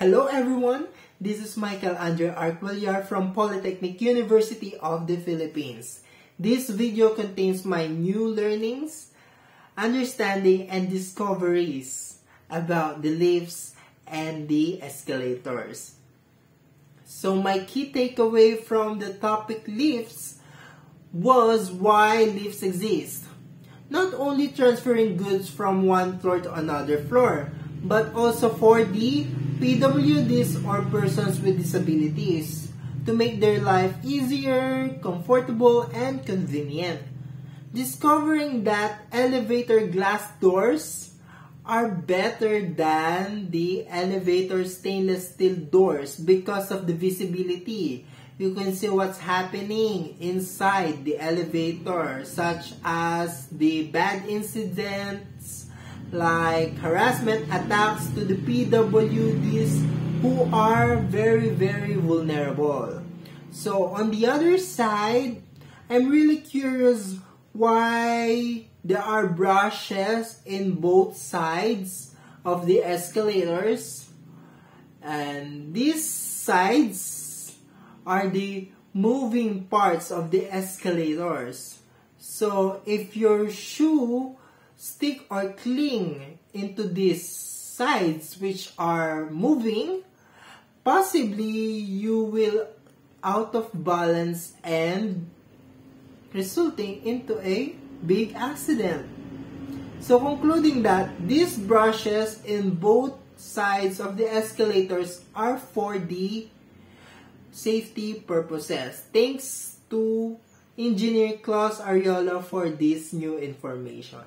Hello everyone, this is Michael Andrei Arquillar from Polytechnic University of the Philippines. This video contains my new learnings, understanding, and discoveries about the lifts and the escalators. So my key takeaway from the topic lifts was why lifts exist. Not only transferring goods from one floor to another floor, but also for the PWDs or persons with disabilities to make their life easier, comfortable, and convenient. Discovering that elevator glass doors are better than the elevator stainless steel doors because of the visibility. You can see what's happening inside the elevator such as the bad incidents like harassment attacks to the PWDs who are very, very vulnerable. So on the other side, I'm really curious why there are brushes in both sides of the escalators. And these sides are the moving parts of the escalators. So if your shoe stick or cling into these sides which are moving, possibly you will out of balance and resulting into a big accident. So concluding that these brushes in both sides of the escalators are for the safety purposes. Thanks to Engineer Claus Arriola for this new information.